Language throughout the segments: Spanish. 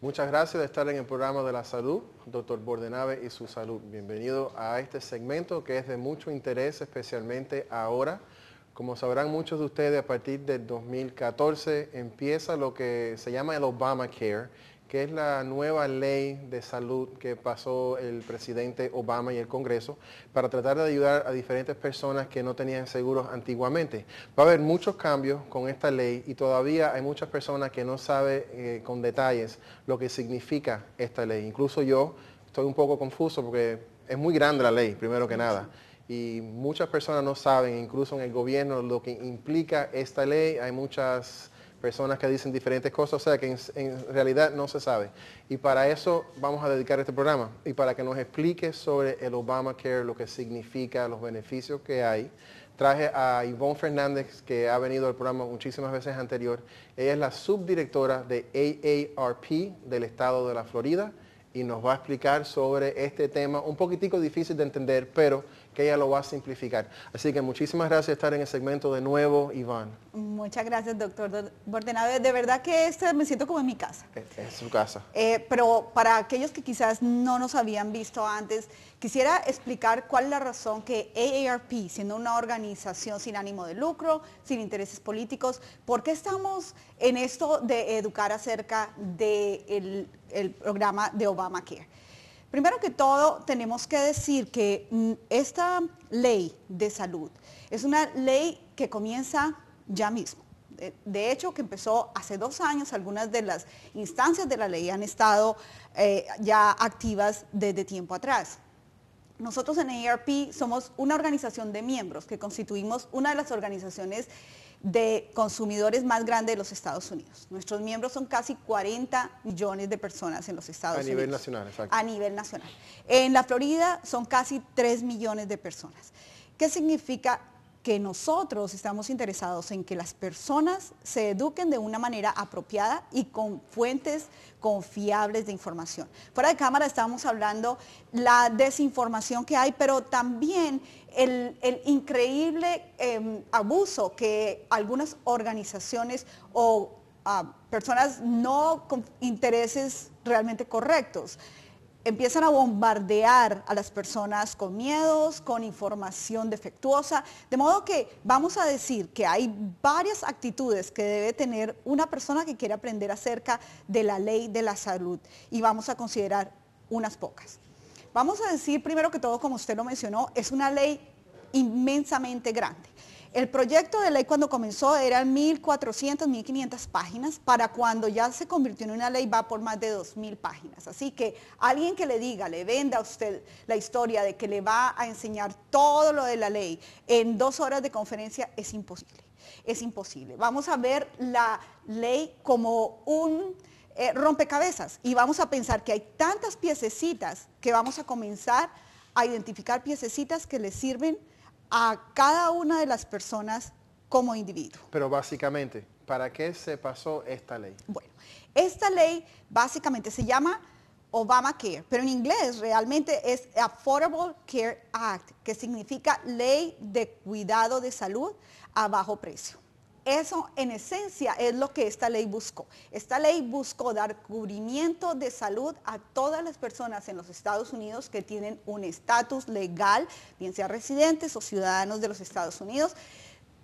Muchas gracias de estar en el programa de la salud, doctor Bordenave y su salud. Bienvenido a este segmento que es de mucho interés, especialmente ahora. Como sabrán muchos de ustedes, a partir del 2014 empieza lo que se llama el Obamacare, que es la nueva ley de salud que pasó el presidente Obama y el Congreso para tratar de ayudar a diferentes personas que no tenían seguros antiguamente. Va a haber muchos cambios con esta ley y todavía hay muchas personas que no saben eh, con detalles lo que significa esta ley. Incluso yo estoy un poco confuso porque es muy grande la ley, primero que nada. Y muchas personas no saben, incluso en el gobierno, lo que implica esta ley. Hay muchas personas que dicen diferentes cosas, o sea que en, realidad no se sabe. Y para eso vamos a dedicar este programa y para que nos explique sobre el Obamacare, lo que significa, los beneficios que hay. Traje a Yvonne Fernández, que ha venido al programa muchísimas veces anterior. Ella es la subdirectora de AARP del estado de la Florida y nos va a explicar sobre este tema un poquitico difícil de entender, pero que ella lo va a simplificar. Así que muchísimas gracias por estar en el segmento de nuevo, Iván. Muchas gracias, doctor Bordenave. De verdad que este me siento como en mi casa. Es, su casa. Eh, pero para aquellos que quizás no nos habían visto antes, quisiera explicar cuál es la razón que AARP, siendo una organización sin ánimo de lucro, sin intereses políticos, ¿por qué estamos en esto de educar acerca del el programa de Obamacare? Primero que todo, tenemos que decir que mm, esta ley de salud es una ley que comienza ya mismo. De hecho, que empezó hace dos años, algunas de las instancias de la ley han estado eh, ya activas desde tiempo atrás. Nosotros en AARP somos una organización de miembros que constituimos una de las organizaciones de consumidores más grande de los Estados Unidos. Nuestros miembros son casi 40 millones de personas en los Estados Unidos. A nivel nacional, exacto. A nivel nacional. En la Florida son casi 3 millones de personas. ¿Qué significa que nosotros estamos interesados en que las personas se eduquen de una manera apropiada y con fuentes confiables de información. Fuera de cámara estábamos hablando la desinformación que hay, pero también el, increíble em, abuso que algunas organizaciones o ah, personas no con intereses realmente correctos empiezan a bombardear a las personas con miedos, con información defectuosa, de modo que vamos a decir que hay varias actitudes que debe tener una persona que quiere aprender acerca de la ley de la salud y vamos a considerar unas pocas. Vamos a decir primero que todo, como usted lo mencionó, es una ley inmensamente grande. El proyecto de ley cuando comenzó eran 1.400, 1.500 páginas, para cuando ya se convirtió en una ley va por más de 2.000 páginas. Así que alguien que le diga, le venda a usted la historia de que le va a enseñar todo lo de la ley en dos horas de conferencia es imposible. Es imposible. Vamos a ver la ley como un eh, rompecabezas y vamos a pensar que hay tantas piececitas que vamos a comenzar a identificar piececitas que le sirven a cada una de las personas como individuo. Pero básicamente, ¿para qué se pasó esta ley? Bueno, esta ley básicamente se llama Obamacare, pero en inglés realmente es Affordable Care Act, que significa Ley de Cuidado de Salud a Bajo Precio. Eso en esencia es lo que esta ley buscó. Esta ley buscó dar cubrimiento de salud a todas las personas en los Estados Unidos que tienen un estatus legal, bien sea residentes o ciudadanos de los Estados Unidos,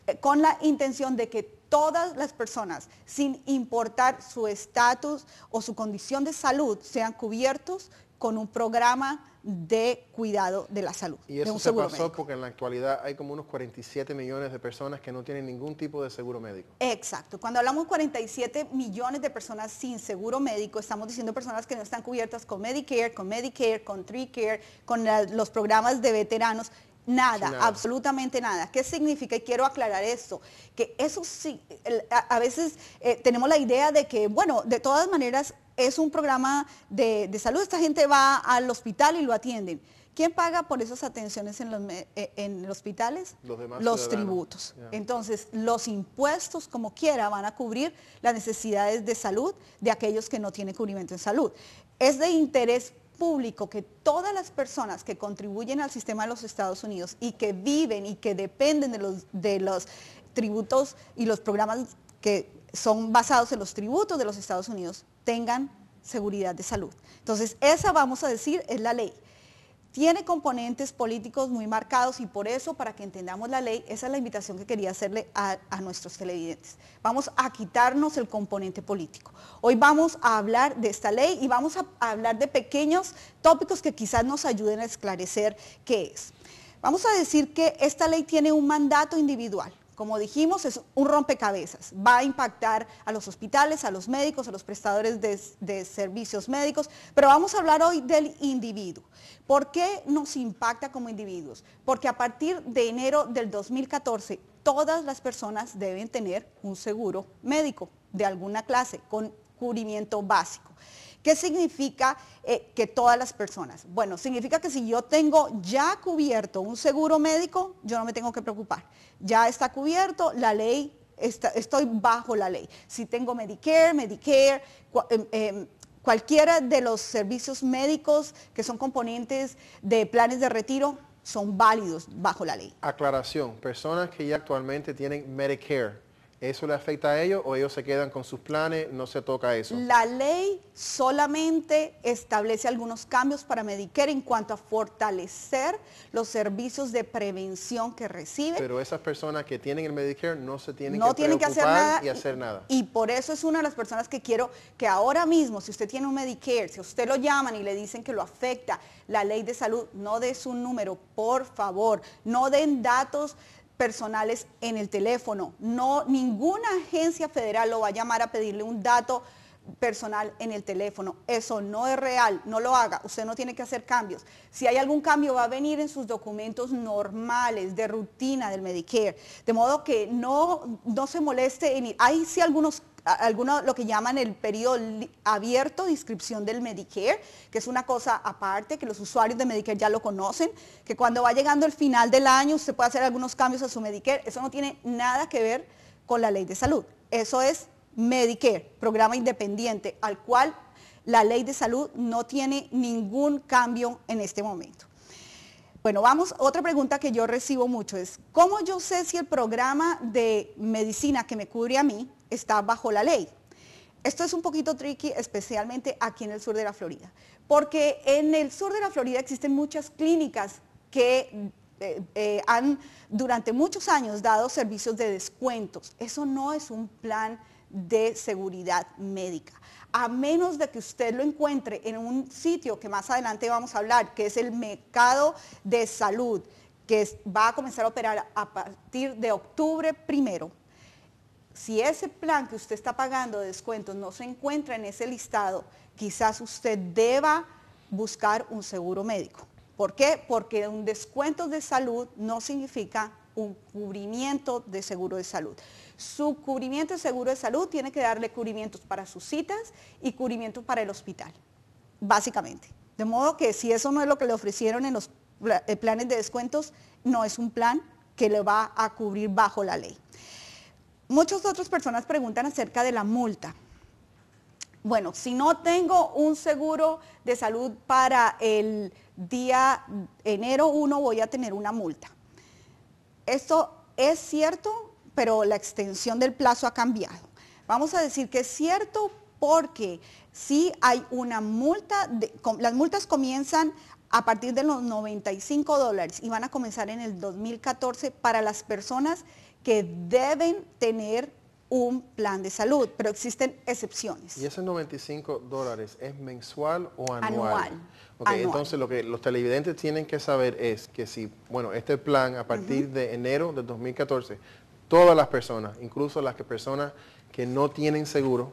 eh, con la intención de que todas las personas, sin importar su estatus o su condición de salud, sean cubiertos con un programa de cuidado de la salud. Y eso se pasó porque en la actualidad hay como unos 47 millones de personas que no tienen ningún tipo de seguro médico. Exacto. Cuando hablamos de 47 millones de personas sin seguro médico, estamos diciendo personas que no están cubiertas con Medicare, con Medicare, con TreeCare, con los programas de veteranos. Nada, absolutamente nada. ¿Qué significa? Y quiero aclarar esto, que eso sí, a, veces eh, tenemos la idea de que, bueno, de todas maneras es un programa de, salud, esta gente va al hospital y lo atienden. ¿Quién paga por esas atenciones en los, eh, hospitales? Los, tributos. Entonces, los impuestos, como quiera, van a cubrir las necesidades de salud de aquellos que no tienen cubrimiento en salud. Es de interés público que todas las personas que contribuyen al sistema de los Estados Unidos y que viven y que dependen de los, de los tributos y los programas que son basados en los tributos de los Estados Unidos tengan seguridad de salud. Entonces, esa vamos a decir es la ley. Tiene componentes políticos muy marcados y por eso, para que entendamos la ley, esa es la invitación que quería hacerle a, nuestros televidentes. Vamos a quitarnos el componente político. Hoy vamos a hablar de esta ley y vamos a hablar de pequeños tópicos que quizás nos ayuden a esclarecer qué es. Vamos a decir que esta ley tiene un mandato individual. Como dijimos, es un rompecabezas. Va a impactar a los hospitales, a los médicos, a los prestadores de, servicios médicos, pero vamos a hablar hoy del individuo. ¿Por qué nos impacta como individuos? Porque a partir de enero del 2014, todas las personas deben tener un seguro médico de alguna clase con cubrimiento básico. ¿Qué significa eh, que todas las personas? Bueno, significa que si yo tengo ya cubierto un seguro médico, yo no me tengo que preocupar. Ya está cubierto, la ley, estoy bajo la ley. Si tengo Medicare, Medicare, em, em, cualquiera de los servicios médicos que son componentes de planes de retiro, son válidos bajo la ley. Aclaración, personas que ya actualmente tienen Medicare, ¿Eso le afecta a ellos o ellos se quedan con sus planes? ¿No se toca eso? La ley solamente establece algunos cambios para Medicare en cuanto a fortalecer los servicios de prevención que reciben. Pero esas personas que tienen el Medicare no se tienen que tienen que hacer nada, y hacer nada. Y, por eso es una de las personas que quiero que ahora mismo, si usted tiene un Medicare, si usted lo llaman y le dicen que lo afecta la ley de salud, no dé su número, por favor. No den datos personales en el teléfono. No, ninguna agencia federal lo va a llamar a pedirle un dato personal en el teléfono. Eso no es real, no lo haga, usted no tiene que hacer cambios. Si hay algún cambio va a venir en sus documentos normales de rutina del Medicare, de modo que no, no se moleste en. Hay sí algunos algunos lo que llaman el periodo abierto de inscripción del Medicare, que es una cosa aparte, que los usuarios de Medicare ya lo conocen, que cuando va llegando el final del año usted puede hacer algunos cambios a su Medicare. Eso no tiene nada que ver con la ley de salud. Eso es Medicare, programa independiente, al cual la ley de salud no tiene ningún cambio en este momento. Bueno, vamos, otra pregunta que yo recibo mucho es, ¿cómo yo sé si el programa de medicina que me cubre a mí está bajo la ley? Esto es un poquito tricky, especialmente aquí en el sur de la Florida, porque en el sur de la Florida existen muchas clínicas que eh, eh, han durante muchos años dado servicios de descuentos. Eso no es un plan de seguridad médica a menos de que usted lo encuentre en un sitio que más adelante vamos a hablar, que es el mercado de salud, que va a comenzar a operar a partir de octubre primero. Si ese plan que usted está pagando de descuentos no se encuentra en ese listado, quizás usted deba buscar un seguro médico. ¿Por qué? Porque un descuento de salud no significa un cubrimiento de seguro de salud. Su cubrimiento de seguro de salud tiene que darle cubrimientos para sus citas y cubrimientos para el hospital, básicamente. De modo que si eso no es lo que le ofrecieron en los eh, planes de descuentos, no es un plan que le va a cubrir bajo la ley. Muchas otras personas preguntan acerca de la multa. Bueno, si no tengo un seguro de salud para el día enero 1, voy a tener una multa. Esto es cierto, pero la extensión del plazo ha cambiado. Vamos a decir que es cierto porque si hay una multa, las multas comienzan a partir de los 95 dólares y van a comenzar en el 2014 para las personas que deben tener un plan de salud, pero existen excepciones. ¿Y ese 95 dólares es mensual o anual? Anual. entonces lo que los televidentes tienen que saber es que si, bueno, este plan a partir de enero del 2014 todas las personas, incluso las que personas que no tienen seguro,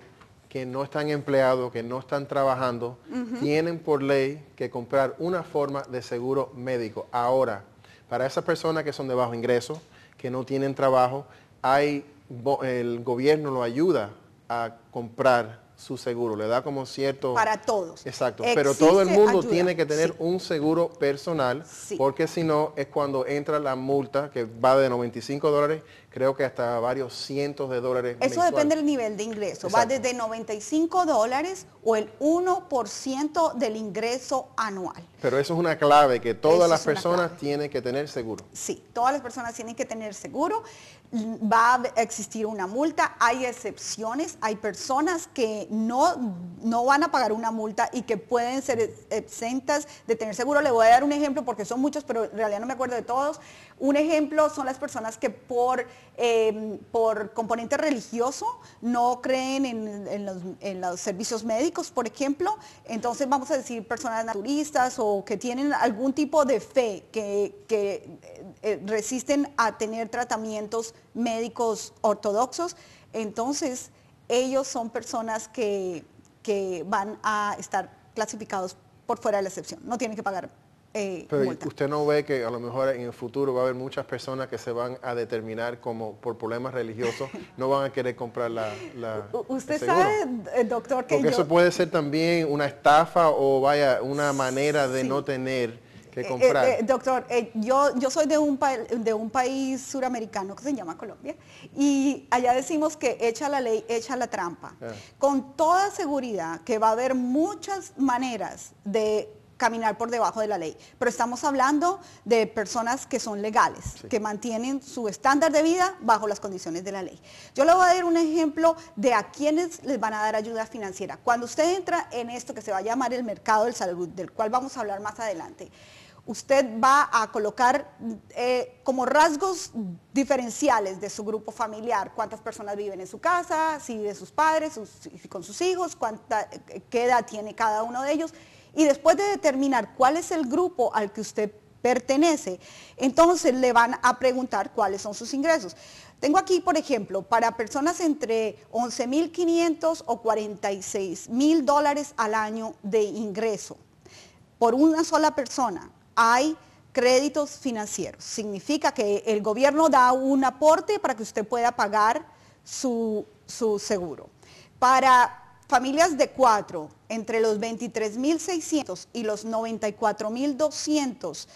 que no están empleados, que no están trabajando, tienen por ley que comprar una forma de seguro médico. Ahora, para esas personas que son de bajo ingreso, que no tienen trabajo, el gobierno lo ayuda a comprar su seguro, le da como cierto... Para todos. Exacto, pero todo el mundo tiene que tener un seguro personal, porque si no es cuando entra la multa que va de 95 dólares, creo que hasta varios cientos de dólares. Eso depende del nivel de ingreso. Va desde 95 dólares o el 1% del ingreso anual. Pero eso es una clave, que todas las personas tienen que tener seguro. Sí, todas las personas tienen que tener seguro. Va a existir una multa, hay excepciones, hay personas que no, no van a pagar una multa y que pueden ser exentas de tener seguro. Le voy a dar un ejemplo porque son muchos, pero en realidad no me acuerdo de todos. Un ejemplo son las personas que por, em, por componente religioso no creen en, los, en los servicios médicos, por ejemplo. Entonces vamos a decir personas naturistas o que tienen algún tipo de fe, que, eh, resisten a tener tratamientos médicos ortodoxos, entonces ellos son personas que, que van a estar clasificados por fuera de la excepción, no tienen que pagar eh, Pero usted no ve que a lo mejor en el futuro va a haber muchas personas que se van a determinar como por problemas religiosos no van a querer comprar la, la Usted sabe, eh, doctor, que Porque eso puede ser también una estafa o vaya, una manera de no tener que eh, comprar. doctor, yo, yo soy de un, de un país suramericano que se llama Colombia y allá decimos que echa la ley, echa la trampa. Ah. Con toda seguridad que va a haber muchas maneras de caminar por debajo de la ley. Pero estamos hablando de personas que son legales, que mantienen su estándar de vida bajo las condiciones de la ley. Yo le voy a dar un ejemplo de a quienes les van a dar ayuda financiera. Cuando usted entra en esto que se va a llamar el mercado del salud, del cual vamos a hablar más adelante, usted va a colocar eh, como rasgos diferenciales de su grupo familiar, cuántas personas viven en su casa, si de sus padres, con sus hijos, cuánta, qué edad tiene cada uno de ellos y después de determinar cuál es el grupo al que usted pertenece, entonces le van a preguntar cuáles son sus ingresos. Tengo aquí, por ejemplo, para personas entre 11.500 o 46.000 dólares al año de ingreso, por una sola persona, hay créditos financieros. Significa que el gobierno da un aporte para que usted pueda pagar su, su seguro. Para familias de cuatro, entre los 23.600 y los 94.200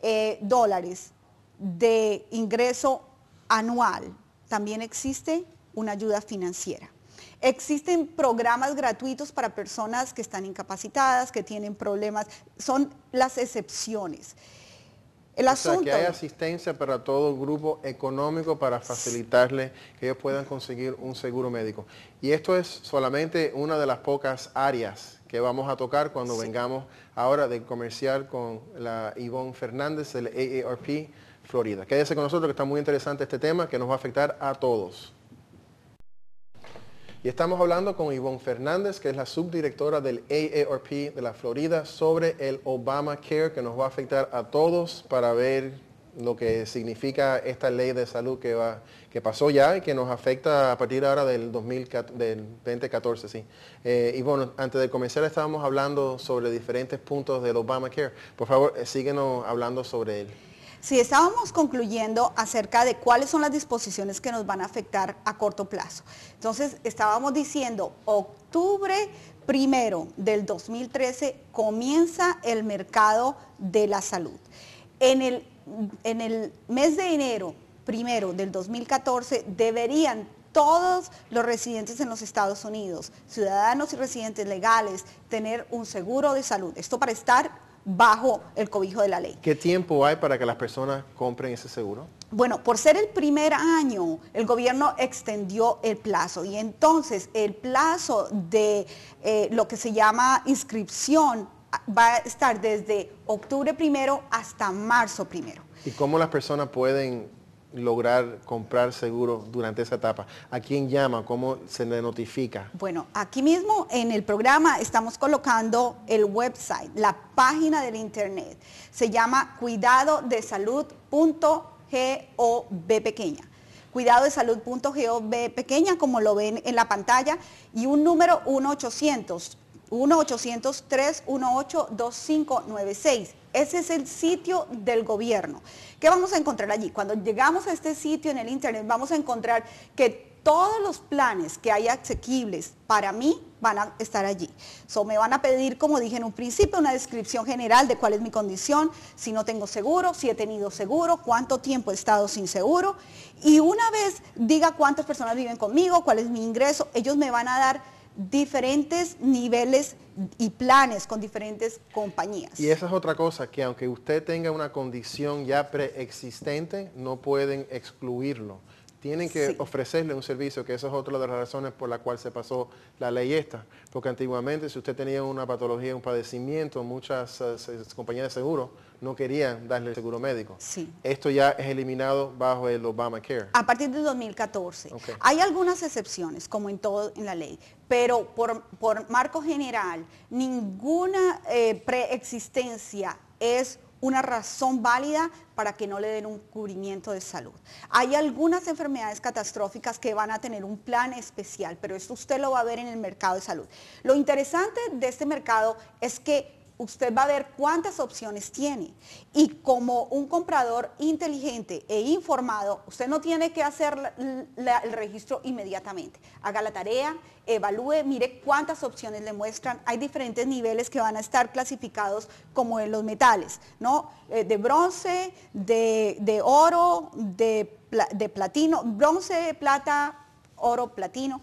eh, dólares de ingreso anual, también existe una ayuda financiera. Existen programas gratuitos para personas que están incapacitadas, que tienen problemas, son las excepciones. El asunto, que hay asistencia para todo el grupo económico para facilitarle que ellos puedan conseguir un seguro médico. Y esto es solamente una de las pocas áreas que vamos a tocar cuando vengamos ahora de comercial con la Ivonne Fernández del AARP Florida. Quédese con nosotros que está muy interesante este tema que nos va a afectar a todos. Y estamos hablando con Ivonne Fernández, que es la subdirectora del AARP de la Florida, sobre el Obamacare que nos va a afectar a todos para ver lo que significa esta ley de salud que, va, que pasó ya y que nos afecta a partir ahora del, 2014. Sí. Eh, y bueno, antes de comenzar estábamos hablando sobre diferentes puntos del Obamacare. Por favor, eh, síguenos hablando sobre él. Si estábamos concluyendo acerca de cuáles son las disposiciones que nos van a afectar a corto plazo. Entonces, estábamos diciendo, octubre primero del 2013 comienza el mercado de la salud. En el, en el mes de enero primero del 2014 deberían todos los residentes en los Estados Unidos, ciudadanos y residentes legales, tener un seguro de salud. Esto para estar bajo el cobijo de la ley. ¿Qué tiempo hay para que las personas compren ese seguro? Bueno, por ser el primer año, el gobierno extendió el plazo y entonces el plazo de eh, lo que se llama inscripción va a estar desde octubre primero hasta marzo primero. ¿Y cómo las personas pueden lograr comprar seguro durante esa etapa? ¿A quién llama? ¿Cómo se le notifica? Bueno, aquí mismo en el programa estamos colocando el website, la página del internet. Se llama cuidadodesalud.gov pequeña cuidadodesalud.gov pequeña, como lo ven en la pantalla, y un número 1-800, 1-800-318-2596. Ese es el sitio del gobierno. ¿Qué vamos a encontrar allí? Cuando llegamos a este sitio en el internet vamos a encontrar que todos los planes que hay asequibles para mí van a estar allí. So, me van a pedir, como dije en un principio, una descripción general de cuál es mi condición, si no tengo seguro, si he tenido seguro, cuánto tiempo he estado sin seguro. Y una vez diga cuántas personas viven conmigo, cuál es mi ingreso, ellos me van a dar diferentes niveles y planes con diferentes compañías. Y esa es otra cosa, que aunque usted tenga una condición ya preexistente, no pueden excluirlo tienen que ofrecerle un servicio, que esa es otra de las razones por la cual se pasó la ley esta. Porque antiguamente si usted tenía una patología, un padecimiento, muchas eh, compañías de seguro no querían darle seguro médico. Sí. Esto ya es eliminado bajo el Obamacare. A partir de 2014. Hay algunas excepciones, como en todo en la ley, pero por, por marco general, ninguna eh, preexistencia es una razón válida para que no le den un cubrimiento de salud. Hay algunas enfermedades catastróficas que van a tener un plan especial, pero esto usted lo va a ver en el mercado de salud. Lo interesante de este mercado es que usted va a ver cuántas opciones tiene. Y como un comprador inteligente e informado, usted no tiene que hacer el registro inmediatamente. Haga la tarea, evalúe, mire cuántas opciones le muestran. Hay diferentes niveles que van a estar clasificados como en los metales, ¿no? Eh, de bronce, de, oro, de, platino, bronce, plata, oro, platino.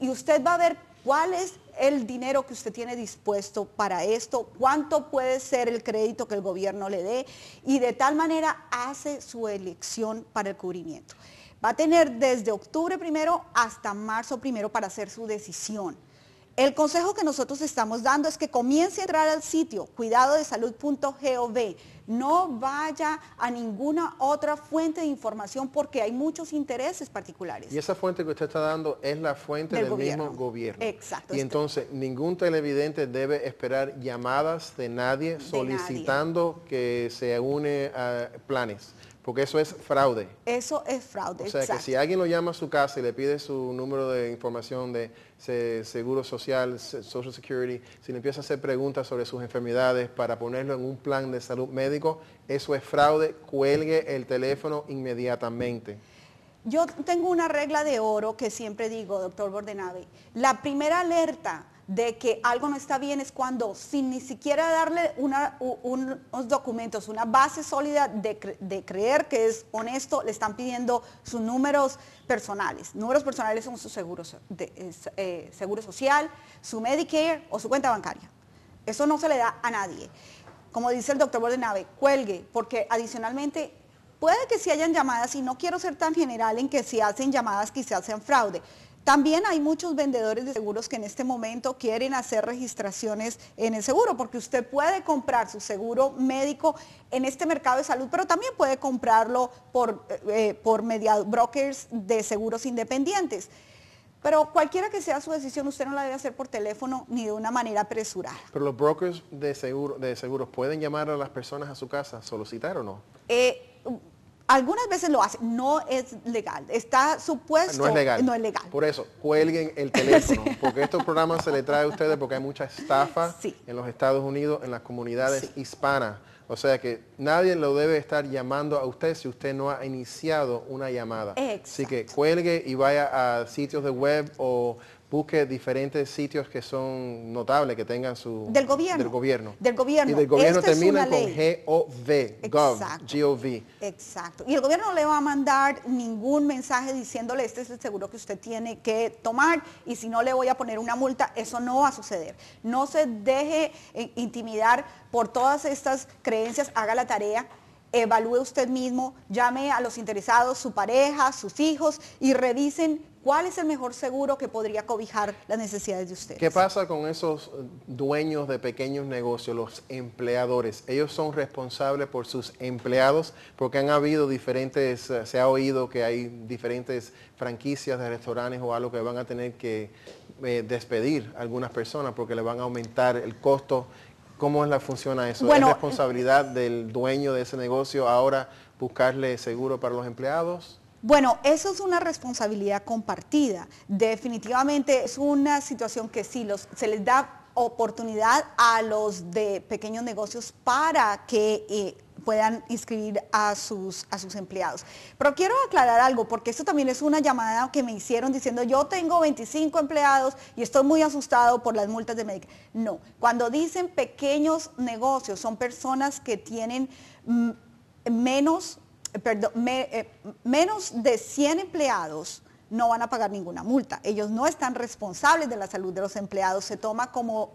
Y usted va a ver cuál es el dinero que usted tiene dispuesto para esto, cuánto puede ser el crédito que el gobierno le dé y de tal manera hace su elección para el cubrimiento. Va a tener desde octubre primero hasta marzo primero para hacer su decisión. El consejo que nosotros estamos dando es que comience a entrar al sitio cuidadodesalud.gov. No vaya a ninguna otra fuente de información porque hay muchos intereses particulares. Y esa fuente que usted está dando es la fuente del, mismo gobierno. Exacto. Y entonces ningún televidente debe esperar llamadas de nadie solicitando que se une a planes. Porque eso es fraude. Eso es fraude. O sea que si alguien lo llama a su casa y le pide su número de información de seguro social, social security, si le empieza a hacer preguntas sobre sus enfermedades para ponerlo en un plan de salud médico, eso es fraude. Cuelgue el teléfono inmediatamente. Yo tengo una regla de oro que siempre digo, doctor Bordenave. La primera alerta de que algo no está bien es cuando sin ni siquiera darle unos documentos, una base sólida de, creer que es honesto, le están pidiendo sus números personales. Números personales son su seguro, eh, seguro social, su Medicare o su cuenta bancaria. Eso no se le da a nadie. Como dice el doctor Bordenave, cuelgue, porque adicionalmente puede que si hayan llamadas, y no quiero ser tan general en que si hacen llamadas quizás sean fraude, también hay muchos vendedores de seguros que en este momento quieren hacer registraciones en el seguro, porque usted puede comprar su seguro médico en este mercado de salud, pero también puede comprarlo por, eh, por brokers de seguros independientes. Pero cualquiera que sea su decisión, usted no la debe hacer por teléfono ni de una manera apresurada. Pero los brokers de, seguro, de seguros pueden llamar a las personas a su casa, solicitar o no? Eh, algunas veces lo hacen, no es legal, está supuesto, no es legal. No es legal. Por eso, cuelguen el teléfono, porque estos programas se le trae a ustedes porque hay mucha estafa en los Estados Unidos, en las comunidades hispanas. O sea que nadie lo debe estar llamando a usted si usted no ha iniciado una llamada. Así que cuelgue y vaya a sitios de web o busque diferentes sitios que son notables, que tengan su... Del gobierno. Del gobierno. Del gobierno. Y del gobierno termina con G-O-V, G-O-V. Exacto. Y el gobierno no le va a mandar ningún mensaje diciéndole, este es el seguro que usted tiene que tomar y si no le voy a poner una multa, eso no va a suceder. No se deje eh, intimidar por todas estas creencias, haga la tarea, evalúe usted mismo, llame a los interesados, su pareja, sus hijos y revisen cuál es el mejor seguro que podría cobijar las necesidades de ustedes. ¿Qué pasa con esos dueños de pequeños negocios, los empleadores? Ellos son responsables por sus empleados porque han habido diferentes, eh, se ha oído que hay diferentes franquicias de restaurantes o algo que van a tener que eh, despedir a algunas personas porque le van a aumentar el costo. ¿Cómo es la funciona eso? ¿Es responsabilidad del dueño de ese negocio ahora buscarle seguro para los empleados? Bueno, eso es una responsabilidad compartida. Definitivamente es una situación que sí los, se les da oportunidad a los de pequeños negocios para que eh, puedan inscribir a sus, a sus empleados. Pero quiero aclarar algo, porque esto también es una llamada que me hicieron diciendo, yo tengo 25 empleados y estoy muy asustado por las multas de Medicare. No, cuando dicen pequeños negocios, son personas que tienen mm, menos, perdón, eh, menos de 100 empleados, no van a pagar ninguna multa. Ellos no están responsables de la salud de los empleados, se toma como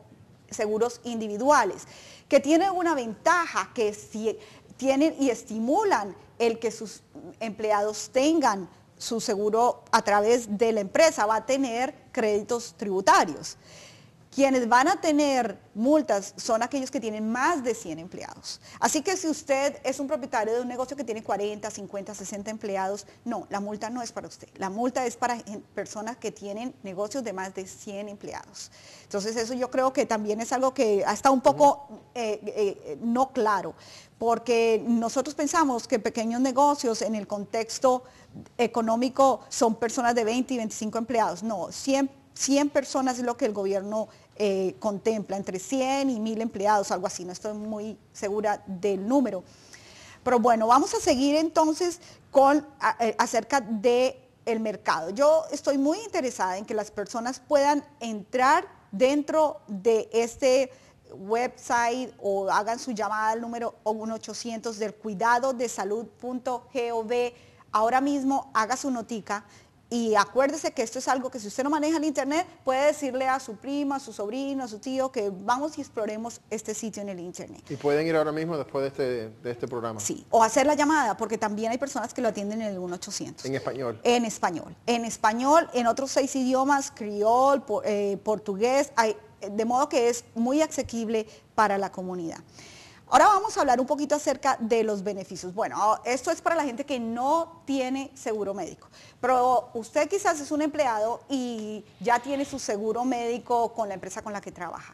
seguros individuales, que tienen una ventaja que si tienen y estimulan el que sus empleados tengan su seguro a través de la empresa, va a tener créditos tributarios. Quienes van a tener multas son aquellos que tienen más de 100 empleados. Así que si usted es un propietario de un negocio que tiene 40, 50, 60 empleados, no, la multa no es para usted. La multa es para personas que tienen negocios de más de 100 empleados. Entonces eso yo creo que también es algo que está un poco eh, eh, no claro, porque nosotros pensamos que pequeños negocios en el contexto económico son personas de 20 y 25 empleados. No, 100 100 personas es lo que el gobierno eh, contempla, entre 100 y 1000 empleados, algo así, no estoy muy segura del número. Pero bueno, vamos a seguir entonces con eh, acerca del el mercado. Yo estoy muy interesada en que las personas puedan entrar dentro de este website o hagan su llamada al número 1800 del cuidado de salud.gov. Ahora mismo haga su notica y acuérdese que esto es algo que si usted no maneja el internet, puede decirle a su prima, a su sobrino, a su tío que vamos y exploremos este sitio en el internet. Y pueden ir ahora mismo después de este, de este programa. Sí, o hacer la llamada, porque también hay personas que lo atienden en el 1800. En español. En español. En español, en otros seis idiomas, criol, eh, portugués, hay, de modo que es muy asequible para la comunidad. Ahora vamos a hablar un poquito acerca de los beneficios. Bueno, esto es para la gente que no tiene seguro médico, pero usted quizás es un empleado y ya tiene su seguro médico con la empresa con la que trabaja.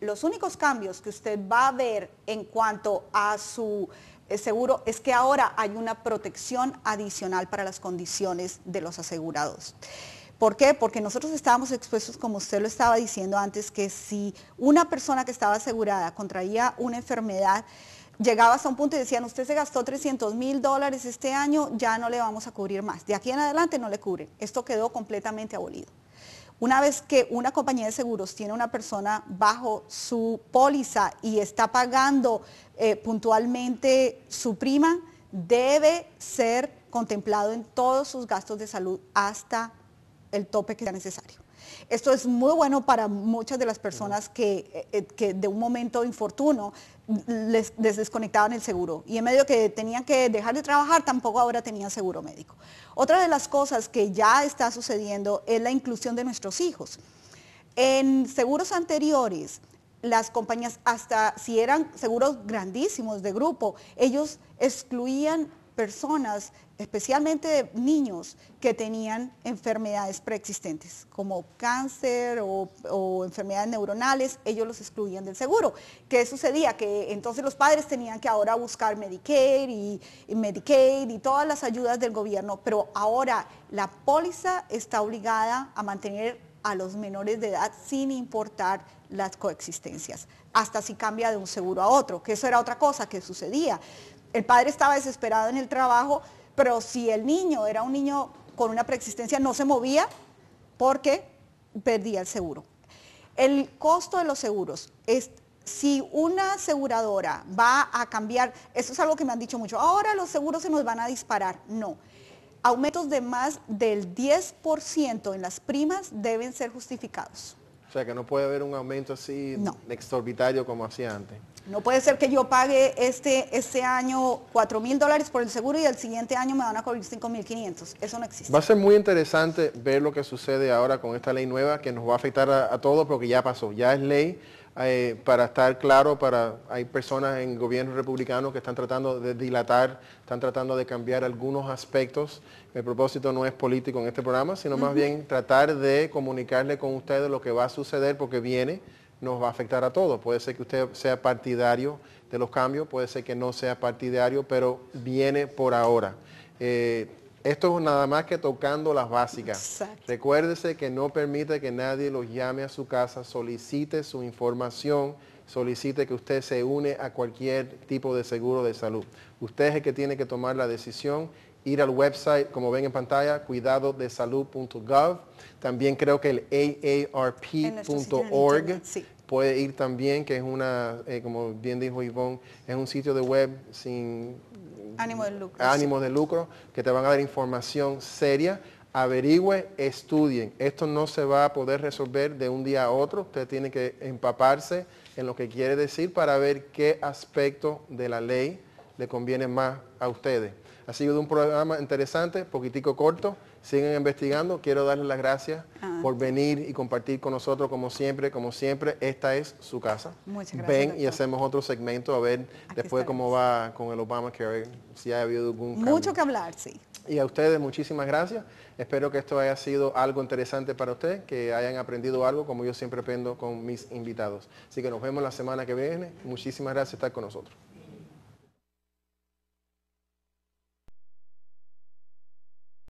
Los únicos cambios que usted va a ver en cuanto a su eh, seguro es que ahora hay una protección adicional para las condiciones de los asegurados. ¿Por qué? Porque nosotros estábamos expuestos, como usted lo estaba diciendo antes, que si una persona que estaba asegurada contraía una enfermedad, llegaba hasta un punto y decían, usted se gastó 300 mil dólares este año, ya no le vamos a cubrir más. De aquí en adelante no le cubren. Esto quedó completamente abolido. Una vez que una compañía de seguros tiene una persona bajo su póliza y está pagando eh, puntualmente su prima, debe ser contemplado en todos sus gastos de salud hasta el tope que sea necesario. Esto es muy bueno para muchas de las personas que, eh, eh, de un momento infortuno les, desconectaban el seguro y en medio que tenían que dejar de trabajar tampoco ahora tenían seguro médico. Otra de las cosas que ya está sucediendo es la inclusión de nuestros hijos. En seguros anteriores, las compañías, hasta si eran seguros grandísimos de grupo, ellos excluían personas, especialmente niños, que tenían enfermedades preexistentes, como cáncer o, enfermedades neuronales, ellos los excluían del seguro. ¿Qué sucedía? Que entonces los padres tenían que ahora buscar Medicare y, Medicaid y todas las ayudas del gobierno, pero ahora la póliza está obligada a mantener a los menores de edad sin importar las coexistencias, hasta si cambia de un seguro a otro, que eso era otra cosa que sucedía. El padre estaba desesperado en el trabajo, pero si el niño era un niño con una preexistencia, no se movía porque perdía el seguro. El costo de los seguros es si una aseguradora va a cambiar, eso es algo que me han dicho mucho, ahora los seguros se nos van a disparar. No. Aumentos de más del 10% en las primas deben ser justificados. O sea que no puede haber un aumento así exorbitario como hacía antes. No puede ser que yo pague este, este año 4 mil dólares por el seguro y el siguiente año me van a cobrar 5 mil 500. Eso no existe. Va a ser muy interesante ver lo que sucede ahora con esta ley nueva que nos va a afectar a, todos porque ya pasó, ya es ley. Eh, para estar claro, para, hay personas en gobierno republicano que están tratando de dilatar, están tratando de cambiar algunos aspectos. El propósito no es político en este programa, sino más bien tratar de comunicarle con ustedes lo que va a suceder porque viene nos va a afectar a todos. Puede ser que usted sea partidario de los cambios, puede ser que no sea partidario, pero viene por ahora. Eh, Esto es nada más que tocando las básicas. Exacto. Recuérdese que no permite que nadie los llame a su casa, solicite su información, solicite que usted se une a cualquier tipo de seguro de salud. Usted es el que tiene que tomar la decisión, ir al website, como ven en pantalla, cuidadodesalud.gov. También creo que el aarp.org sí. puede ir también, que es una, eh, como bien dijo Ivonne, es un sitio de web sin Ánimo de lucro. ánimos de lucro, que te van a dar información seria. Averigüe, estudien. Esto no se va a poder resolver de un día a otro. Usted tiene que empaparse en lo que quiere decir para ver qué aspecto de la ley le conviene más a ustedes. Ha sido un programa interesante, poquitico corto. Siguen investigando. Quiero darles las gracias Ah. por venir y compartir con nosotros como siempre. Como siempre, esta es su casa. Muchas gracias, Ven y hacemos otro segmento a ver después cómo va con el Obamacare, si ha habido algún cambio. Mucho que hablar, sí. Y a ustedes muchísimas gracias. Espero que esto haya sido algo interesante para usted, que hayan aprendido algo como yo siempre aprendo con mis invitados. Así que nos vemos la semana que viene. Muchísimas gracias por estar con nosotros.